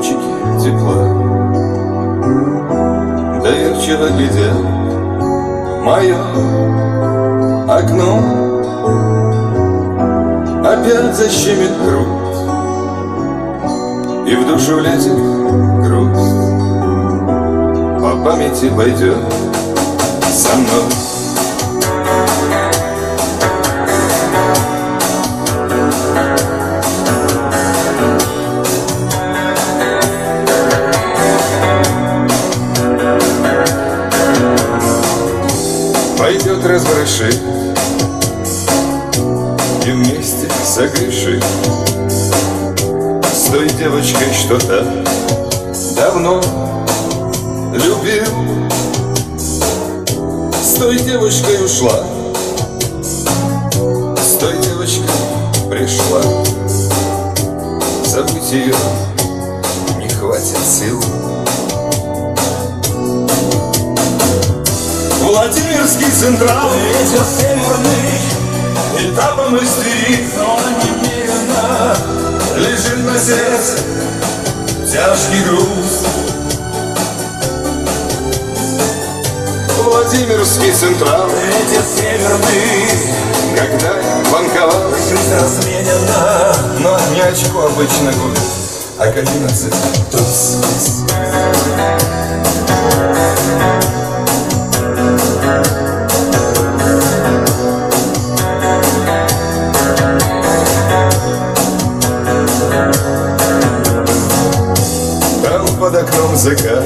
тепла. Доверчиво глядя мое окно. Опять защемит грудь И в душу лезет грусть. По памяти пойдет со мной Пойдет разворошить И вместе согрешит С той девочкой что-то давно любил. С той девочкой ушла. С той девочкой пришла. Забыть ее не хватит сил Владимирский централ Ветер северный, Этапом из Твери но немерено Лежит на сердце тяжкий груз. Владимирский централ Ветер северный, Когда банковал. Жизнь разменена Но не очко обычно губит А к одиннадцать туз Там закат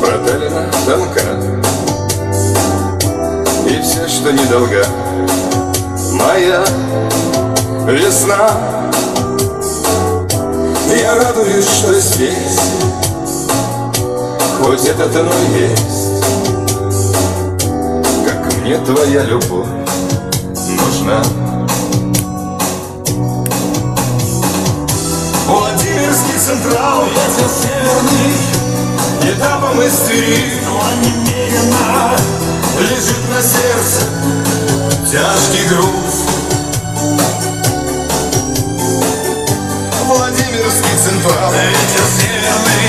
Проталина тонка И все, что недолга Моя весна. Я радуюсь, что здесь. Хоть этот иной есть. Как мне твоя любовь нужна централ Ветер северный, Этапом из Твери но немерено. Лежит на сердце тяжкий груз. Владимирский централ. Ветер северный,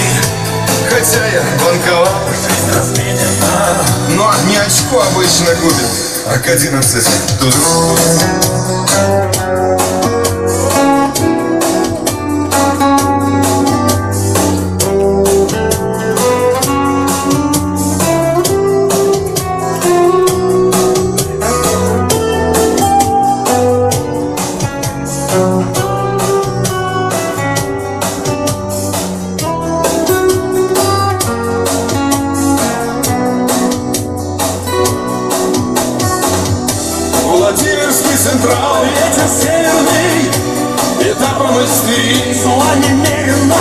Хотя я банковал жизнь разменена. Но не очко обычно губит А к одиннадцать тут Владимирский централ. Ветер северный, Этапом из Твери но немерено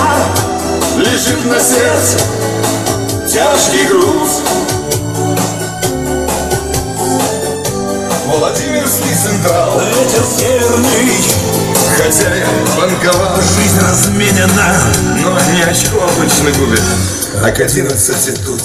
Лежит на сердце тяжкий груз. Владимирский централ. Ветер северный, Хотя я банковал. Жизнь разменена Но не очко обычно губит. А к одиннадцати тут